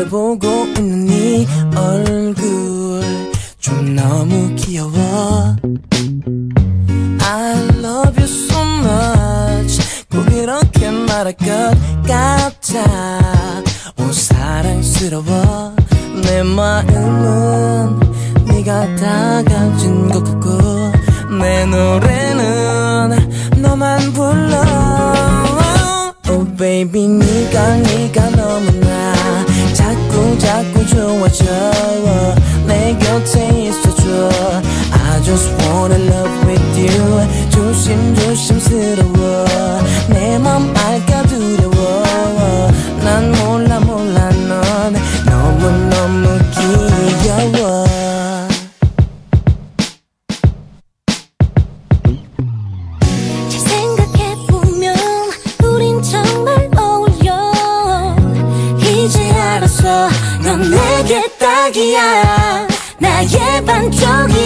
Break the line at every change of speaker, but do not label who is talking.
나를 보고 있는 네 얼굴 좀 너무 귀여워. I love you so much. 꼭 이렇게 말할 것 같아. 오 사랑스러워. 내 마음은 네가 다 가진 것 같고 내 노래는 너만 불러. Oh baby 네가 네가 너
딱이야. 나의 반쪽이야